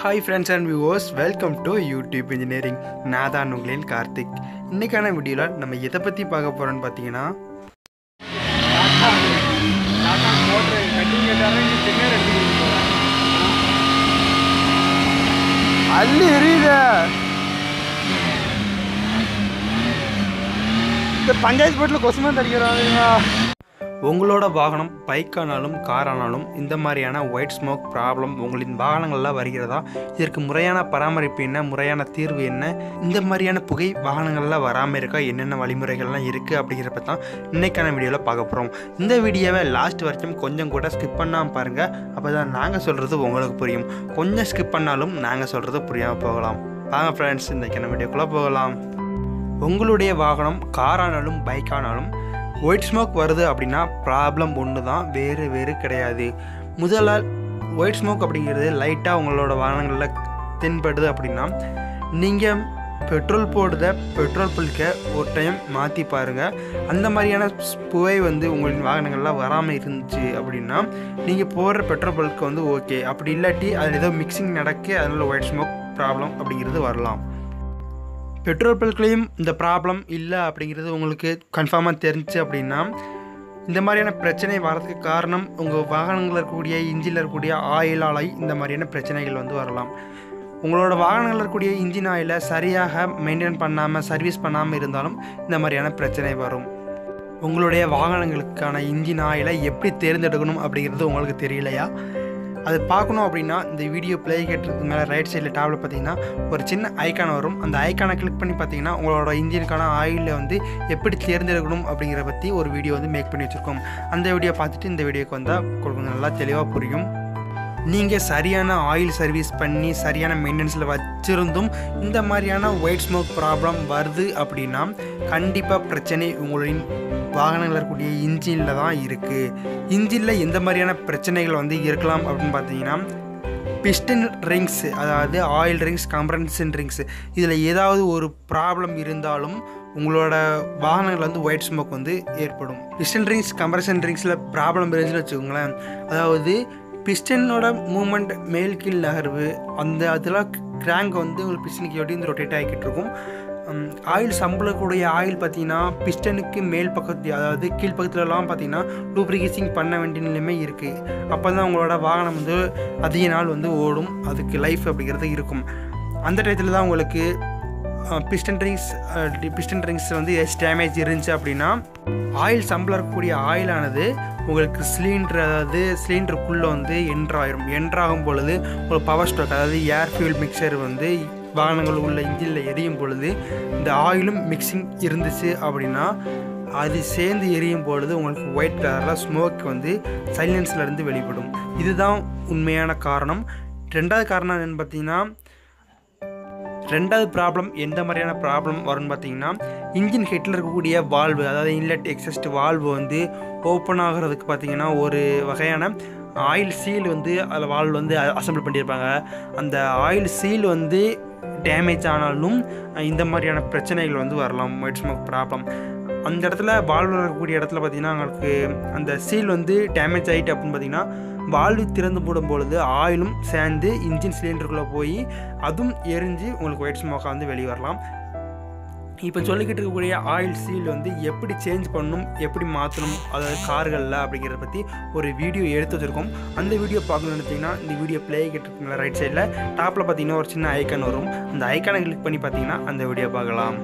Hi friends and viewers welcome to YouTube engineering நான் தான் உங்களின் கார்த்திக். இன்னைக்கான வீடியோவில் நம்ம எதை பற்றி பார்க்க போகிறோன்னு பார்த்தீங்கன்னா அள்ளி எரியுத இந்த பஞ்சாயத்து போட்டில் கொசுமே தடிக்கிறாங்க. உங்களோட வாகனம் பைக்கானாலும் காரானாலும் இந்த மாதிரியான ஒயிட் ஸ்மோக் ப்ராப்ளம் உங்களின் வாகனங்கள்லாம் வருகிறதா? இதற்கு முறையான பராமரிப்பு என்ன? முறையான தீர்வு என்ன? இந்த மாதிரியான புகை வாகனங்கள்லாம் வராமல் இருக்கா? என்னென்ன வழிமுறைகள்லாம் இருக்குது அப்படிங்கிறப்ப தான் இன்னைக்கான வீடியோவில் பார்க்க போகிறோம் இந்த வீடியோவை லாஸ்ட் வரைக்கும் கொஞ்சம் கூட ஸ்கிப் பண்ணாமல் பாருங்கள் அப்போ தான் நாங்கள் சொல்கிறது உங்களுக்கு புரியும். கொஞ்சம் ஸ்கிப் பண்ணாலும் நாங்கள் சொல்கிறது புரியாமல் போகலாம். வாங்க ஃப்ரெண்ட்ஸ் இன்றைக்கான வீடியோக்குள்ளே போகலாம். உங்களுடைய வாகனம் காரானாலும் பைக்கானாலும் ஒயிட் ஸ்மோக் வருது அப்படின்னா ப்ராப்ளம் ஒன்று தான் வேறு வேறு கிடையாது. முதல்ல ஒயிட் ஸ்மோக் அப்படிங்கிறது லைட்டாக உங்களோட வாகனங்களில் தென்படுது அப்படின்னா நீங்கள் பெட்ரோல் போடுறத பெட்ரோல் பல்கை ஒரு டைம் மாற்றி பாருங்கள் அந்த மாதிரியான புகை வந்து உங்களின் வாகனங்கள்லாம் வராமல் இருந்துச்சு அப்படின்னா நீங்கள் போடுற பெட்ரோல் பல்க்கு வந்து ஓகே அப்படி இல்லாட்டி அதில் ஏதோ மிக்சிங் நடக்க அதனால் ஒயிட் ஸ்மோக் ப்ராப்ளம் அப்படிங்கிறது வரலாம். பெட்ரோல் இந்த ப்ராப்ளம் இல்லை அப்படிங்கிறது உங்களுக்கு கன்ஃபார்மாக தெரிஞ்சு அப்படின்னா இந்த மாதிரியான பிரச்சனை வரதுக்கு காரணம் உங்கள் வாகனங்களில் இருக்கக்கூடிய இன்ஜினில் இருக்கக்கூடிய ஆயில் ஆலை இந்த மாதிரியான பிரச்சனைகள் வந்து வரலாம். உங்களோட வாகனங்களில் இருக்கக்கூடிய இன்ஜின் ஆயிலை சரியாக மெயின்டைன் பண்ணாமல் சர்வீஸ் பண்ணாமல் இருந்தாலும் இந்த மாதிரியான பிரச்சனை வரும். உங்களுடைய வாகனங்களுக்கான இன்ஜின் ஆயிலை எப்படி தேர்ந்தெடுக்கணும் அப்படிங்கிறது உங்களுக்கு தெரியலையா? அது பார்க்கணும் அப்படின்னா இந்த வீடியோ ப்ளே கேட்டதுக்கு மேலே ரைட் சைடில் டேபில் பார்த்தீங்கன்னா ஒரு சின்ன ஐக்கான் வரும். அந்த ஐக்கானை கிளிக் பண்ணி பார்த்தீங்கன்னா உங்களோட இந்தியனுக்கான ஆயிலில் வந்து எப்படி தேர்ந்தெடுக்கணும் அப்படிங்கிற பற்றி ஒரு வீடியோ வந்து மேக் பண்ணி வச்சுருக்கோம். அந்த வீடியோ பார்த்துட்டு இந்த வீடியோக்கு வந்தால் கொஞ்சம் நல்லா தெளிவாக புரியும். நீங்கள் சரியான ஆயில் சர்வீஸ் பண்ணி சரியான மெயின்டெனன்ஸில் வச்சுருந்தும் இந்த மாதிரியான ஒயிட் ஸ்மோக் ப்ராப்ளம் வருது அப்படின்னா கண்டிப்பாக பிரச்சனை உங்களின் வாகனங்கள் இருக்கக்கூடிய இன்ஜினில் தான் இருக்குது இன்ஜினில் எந்த மாதிரியான பிரச்சனைகள் வந்து இருக்கலாம் அப்படின்னு பார்த்தீங்கன்னா பிஸ்டன் ரிங்ஸ் அதாவது ஆயில் ரிங்ஸ் கம்ப்ரன்சன் ரிங்ஸ் இதில் ஏதாவது ஒரு ப்ராப்ளம் இருந்தாலும் உங்களோட வாகனங்கள் வந்து ஒயிட் ஸ்மோக் வந்து ஏற்படும். பிஸ்டன் ரிங்ஸ் கம்ப்ரஷன் ரிங்ஸில் ப்ராப்ளம் இருந்துச்சுன்னு வச்சுக்கோங்களேன். அதாவது பிஸ்டனோட மூமெண்ட் மேல் கீழ் நகர்வு அந்த அதெல்லாம் கிராங்க் வந்து உங்களுக்கு பிஸ்டனுக்கு எப்படி வந்து ரொட்டேட் ஆகிக்கிட்டு இருக்கும். ஆயில் சம்பளக்கூடிய ஆயில் பார்த்தீங்கன்னா பிஸ்டனுக்கு மேல் பக்கத்து அதாவது கீழ் பக்கத்துலலாம் பார்த்தீங்கன்னா லூப்ரிகேசிங் பண்ண வேண்டிய நிலைமை இருக்குது அப்போ தான் உங்களோட வாகனம் வந்து அதிக நாள் வந்து ஓடும். அதுக்கு லைஃப் அப்படிங்கிறது இருக்கும். அந்த டயத்தில் தான் உங்களுக்கு பிஸ்டன் ட்ரிங்க்ஸ் பிஸ்டன் ட்ரிங்க்ஸ் வந்து எஸ் டேமேஜ் இருந்துச்சு அப்படின்னா ஆயில் சம்பளம் இருக்கக்கூடிய ஆயிலானது உங்களுக்கு சிலிண்டர் அதாவது சிலிண்டருக்குள்ளே வந்து என்ட்ராயிரும் என்ட்ராகும் பொழுது உங்களுக்கு பவர் ஸ்டோக் அதாவது ஏர் ஃபியூல் மிக்சர் வந்து வாகனங்கள் உள்ள இன்ஜினில் எரியும் பொழுது இந்த ஆயிலும் மிக்சிங் இருந்துச்சு அப்படின்னா அது சேர்ந்து எரியும் பொழுது உங்களுக்கு ஒயிட் கலரில் ஸ்மோக் வந்து சைலன்ஸ்லேருந்து வெளிப்படும். இதுதான் உண்மையான காரணம். ரெண்டாவது காரணம் என்னென்னு பார்த்தீங்கன்னா ரெண்டாவது ப்ராப்ளம் எந்த மாதிரியான ப்ராப்ளம் வரும்னு பார்த்தீங்கன்னா இன்ஜின் ஹெட்டில் இருக்கக்கூடிய வால்வு அதாவது இன்லெட் எக்ஸஸ்ட் வால்வு வந்து ஓப்பன் ஆகிறதுக்கு பார்த்தீங்கன்னா ஒரு வகையான ஆயில் சீல் வந்து அதில் வால்வ் வந்து அசம்பிள் பண்ணியிருப்பாங்க. அந்த ஆயில் சீல் வந்து டேமேஜ் ஆனாலும் இந்த மாதிரியான பிரச்சனைகள் வந்து வரலாம். ஒயிட் ஸ்மோக் ப்ராப்ளம் அந்த இடத்துல வால்வில் இருக்கக்கூடிய இடத்துல பார்த்தீங்கன்னா அவங்களுக்கு அந்த சீல் வந்து டேமேஜ் ஆகிட்டு அப்படின்னு பார்த்தீங்கன்னா வால்வு திறந்து போடும் பொழுது ஆயிலும் சேர்ந்து இன்ஜின் சிலிண்டருக்குள்ளே போய் அதுவும் எரிஞ்சு உங்களுக்கு ஒயிட் ஸ்மோக்காக வந்து வெளியே வரலாம். இப்போ சொல்லிக்கிட்டு இருக்கக்கூடிய ஆயில் சீல் வந்து எப்படி சேஞ்ச் பண்ணணும் எப்படி மாற்றணும் அதாவது கார்களில் அப்படிங்கிறத பற்றி ஒரு வீடியோ எடுத்து வச்சுருக்கோம். அந்த வீடியோ பார்க்கணும்னு நினச்சிங்கன்னா இந்த வீடியோ ப்ளே கேட்டுருக்கீங்களா ரைட் சைடில் டாப்பில் பார்த்தீங்கன்னா ஒரு சின்ன ஐக்கான் வரும். அந்த ஐக்கானை கிளிக் பண்ணி பார்த்தீங்கன்னா அந்த வீடியோ பார்க்கலாம்.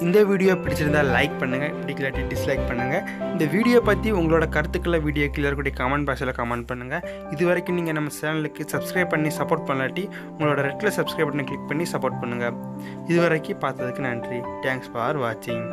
இந்த வீடியோ பிடிச்சிருந்தால் லைக் பண்ணுங்கள் பிடிக்கலாட்டி டிஸ்லைக் பண்ணுங்கள் இந்த வீடியோ பற்றி உங்களோட கருத்துக்களை வீடியோ கீழே இருக்கக்கூடிய கமெண்ட் பாக்ஸில் கமெண்ட் பண்ணுங்கள் இது வரைக்கும் நீங்கள் நம்ம சேனலுக்கு சப்ஸ்கிரைப் பண்ணி சப்போர்ட் பண்ணலாட்டி உங்களோட ரெட்டில் சப்ஸ்கிரைப் பண்ணி கிளிக் பண்ணி சப்போர்ட் பண்ணுங்கள் இது வரைக்கும் பார்த்ததுக்கு நன்றி. தேங்க்ஸ் ஃபார் வாட்சிங்